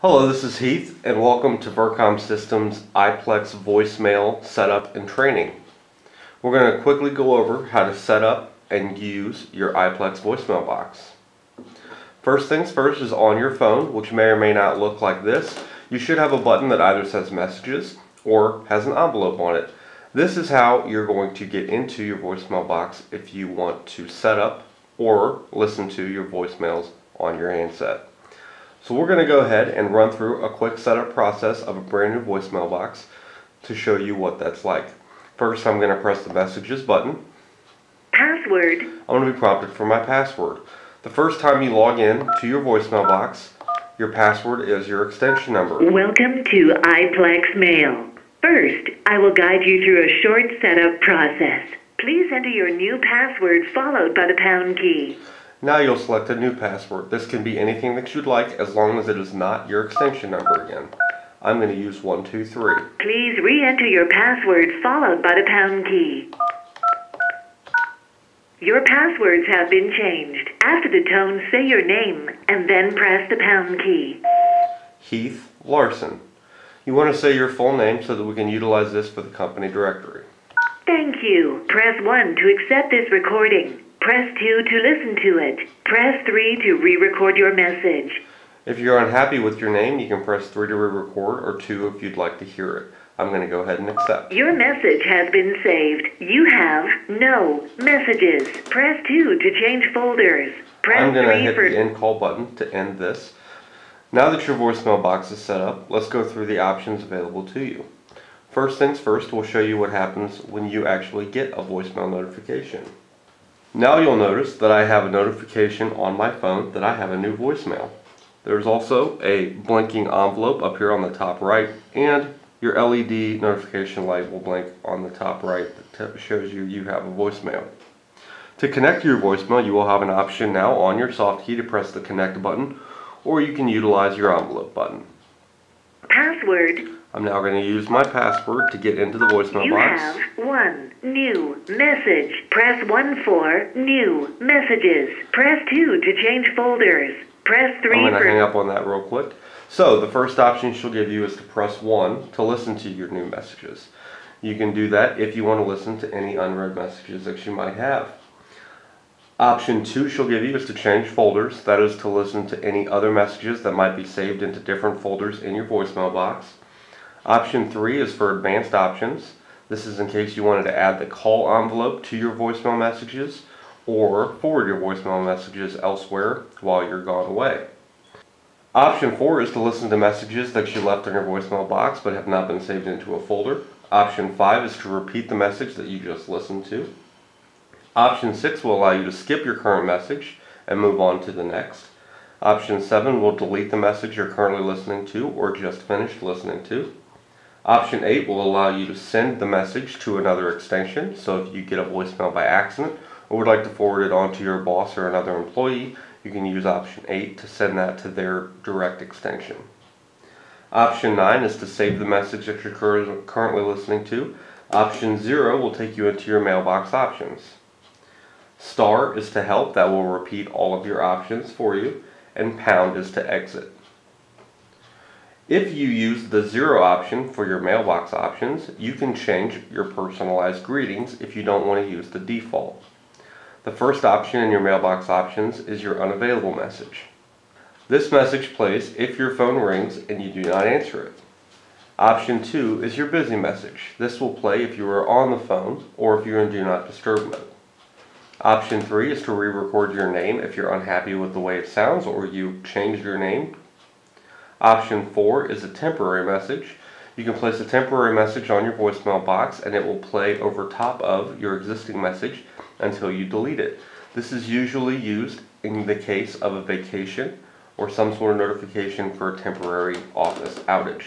Hello, this is Heath, and welcome to Vercom Systems iPlex voicemail setup and training. We're going to quickly go over how to set up and use your iPlex voicemail box. First things first is on your phone, which may or may not look like this. You should have a button that either says messages or has an envelope on it. This is how you're going to get into your voicemail box if you want to set up or listen to your voicemails on your handset. So we're going to go ahead and run through a quick setup process of a brand new voicemail box to show you what that's like. First, I'm going to press the messages button. Password. I'm going to be prompted for my password. The first time you log in to your voicemail box, your password is your extension number. Welcome to iPlex Mail. First, I will guide you through a short setup process. Please enter your new password followed by the pound key. Now you'll select a new password. This can be anything that you'd like as long as it is not your extension number again. I'm going to use 123. Please re-enter your password followed by the pound key. Your passwords have been changed. After the tone, say your name and then press the pound key. Heath Larson. You want to say your full name so that we can utilize this for the company directory. Thank you. Press 1 to accept this recording. Press 2 to listen to it. Press 3 to re-record your message. If you're unhappy with your name, you can press 3 to re-record or 2 if you'd like to hear it. I'm going to go ahead and accept. Your message has been saved. You have no messages. Press 2 to change folders. Press I'm going to hit for... the end call button to end this. Now that your voicemail box is set up, let's go through the options available to you. First things first, we'll show you what happens when you actually get a voicemail notification. Now you'll notice that I have a notification on my phone that I have a new voicemail. There's also a blinking envelope up here on the top right and your LED notification light will blink on the top right that shows you you have a voicemail. To connect your voicemail you will have an option now on your soft key to press the connect button or you can utilize your envelope button. Password. I'm now going to use my password to get into the voicemail You box. have one new message. Press 1 for new messages. Press 2 to change folders. Press 3 I'm going to hang up on that real quick. So the first option she'll give you is to press 1 to listen to your new messages. You can do that if you want to listen to any unread messages that you might have. Option 2 she'll give you is to change folders. That is to listen to any other messages that might be saved into different folders in your voicemail box. Option 3 is for advanced options. This is in case you wanted to add the call envelope to your voicemail messages or forward your voicemail messages elsewhere while you're gone away. Option 4 is to listen to messages that you left in your voicemail box but have not been saved into a folder. Option 5 is to repeat the message that you just listened to. Option 6 will allow you to skip your current message and move on to the next. Option 7 will delete the message you're currently listening to or just finished listening to. Option 8 will allow you to send the message to another extension, so if you get a voicemail by accident or would like to forward it on to your boss or another employee, you can use option 8 to send that to their direct extension. Option 9 is to save the message that you're currently listening to. Option 0 will take you into your mailbox options. Star is to help, that will repeat all of your options for you, and pound is to exit. If you use the zero option for your mailbox options, you can change your personalized greetings if you don't want to use the default. The first option in your mailbox options is your unavailable message. This message plays if your phone rings and you do not answer it. Option 2 is your busy message. This will play if you are on the phone or if you're in do not disturb mode. Option 3 is to re-record your name if you're unhappy with the way it sounds or you changed your name. Option 4 is a temporary message. You can place a temporary message on your voicemail box and it will play over top of your existing message until you delete it. This is usually used in the case of a vacation or some sort of notification for a temporary office outage.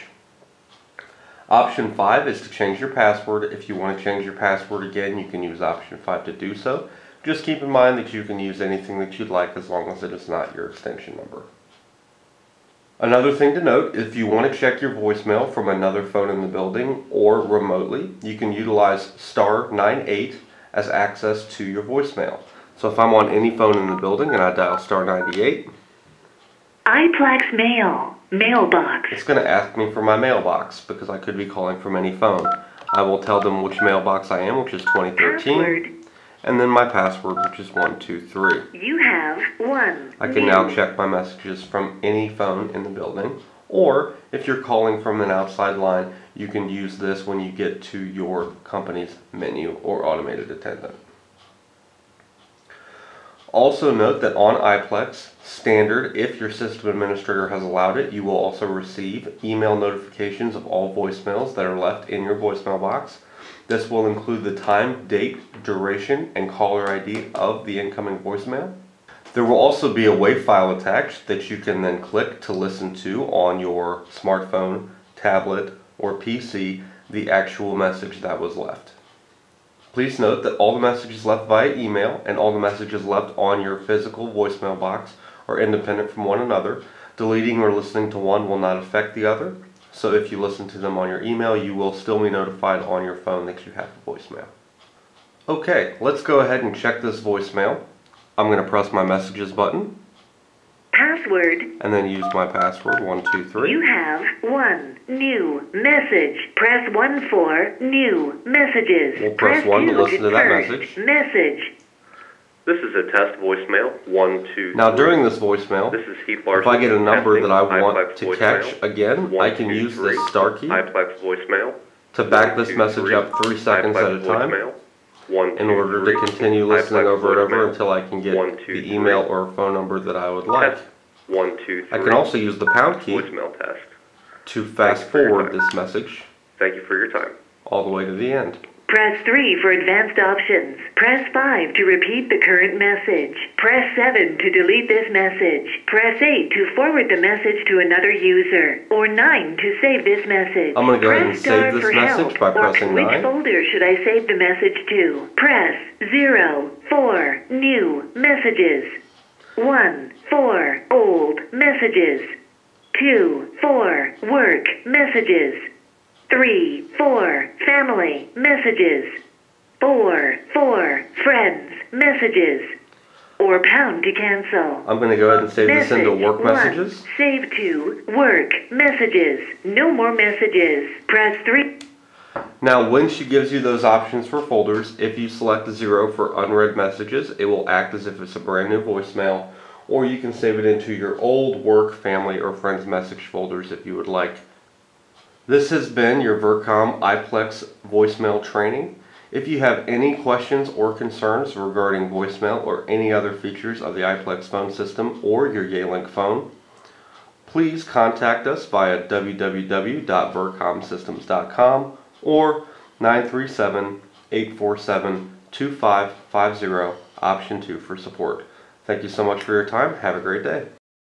Option 5 is to change your password. If you want to change your password again, you can use option 5 to do so. Just keep in mind that you can use anything that you'd like as long as it is not your extension number. Another thing to note, if you want to check your voicemail from another phone in the building or remotely, you can utilize star 98 as access to your voicemail. So if I'm on any phone in the building and I dial star 98, iPlex Mail. Mailbox. It's going to ask me for my mailbox because I could be calling from any phone. I will tell them which mailbox I am, which is 2013, Password. And then my password, which is 123. You have one. I can now check my messages from any phone in the building. Or if you're calling from an outside line, you can use this when you get to your company's menu or automated attendant. Also note that on iPlex standard, if your system administrator has allowed it, you will also receive email notifications of all voicemails that are left in your voicemail box. This will include the time, date, duration, and caller ID of the incoming voicemail. There will also be a WAV file attached that you can then click to listen to on your smartphone, tablet, or PC the actual message that was left. Please note that all the messages left via email and all the messages left on your physical voicemail box are independent from one another. Deleting or listening to one will not affect the other. So if you listen to them on your email, you will still be notified on your phone that you have a voicemail. Okay, let's go ahead and check this voicemail. I'm going to press my messages button Password. and then use my password 123. You have one new message. Press one for new messages. We'll press one to listen to that message. Message. This is a test voicemail. One, two. Now three. during this voicemail, This is Heath if I get a number that I want iPlex to voicemail. catch again, One, I can two, use three. this star key iPlex voicemail. to back One, this two, message three. up three seconds at a time. One, in order three. to continue listening over and over until I can get One, two, the email three. or phone number that I would like. Test. One, two, I can also use the pound key Voicemail test. to fast forward this message Thank you for your time. all the way to the end. Press 3 for advanced options. Press 5 to repeat the current message. Press 7 to delete this message. Press 8 to forward the message to another user. Or 9 to save this message. I'm gonna go ahead and save this message help. by pressing Which 9. folder should I save the message to? Press 0 for new messages. 1 for old messages. 2 for work messages. 3 four, family messages. 4 four, friends messages. Or pound to cancel. I'm going to go ahead and save this into work one. messages. Save to work messages. No more messages. Press 3. Now, when she gives you those options for folders, if you select the zero for unread messages, it will act as if it's a brand new voicemail, or you can save it into your old work, family, or friends message folders if you would like. This has been your Vercom iPlex voicemail training. If you have any questions or concerns regarding voicemail or any other features of the iPlex phone system or your Yealink phone, please contact us via www.vercomsystems.com or 937-847-2550 option 2 for support. Thank you so much for your time. Have a great day.